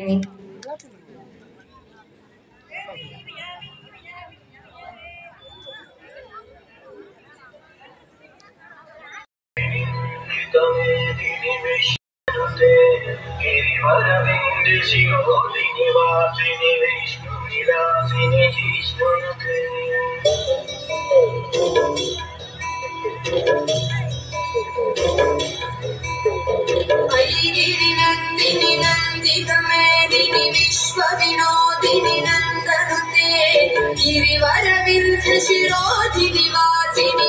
Okay. Nandini Nandini मे विश्वविनोदिनि नन्दनुते दिनिनन्दन ते गिरिवरविन्धशिरोधिनिवादिनि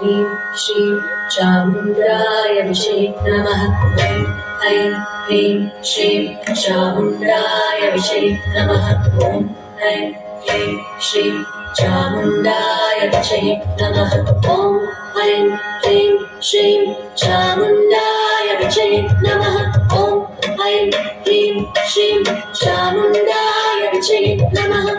ह्रीं श्रीं चामुण्डाय विषे नमः ॐ ऐं ह्रीं श्रीं चामुण्डाय विषे नमः ॐ ऐं ह्रीं श्रीं चामुण्डाय विषे नमः ॐ ऐं ह्रीं श्रीं चामुण्डाय विषे नमः ॐ ऐं ह्रीं श्रीं चामुण्डाय विषे नमः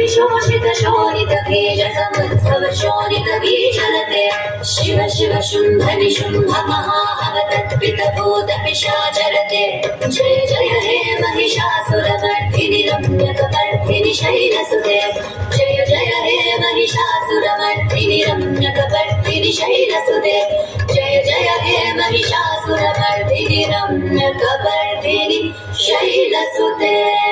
समरविशोषित शोणित समुद्भव शोणित बीजलते शिव शिव शुम्भ निशुम्भ महाहव तत्पित भूत पिशाचरते जय जय हे महिषासुरमर्दिनि रम्यकपर्दिनि शैलसुते जय जय हे महिषासुरमर्दिनि रम्यकपर्दिनि शैलसुते जय जय हे महिषासुरमर्दिनि रम्यकपर्दिनि शैलसुते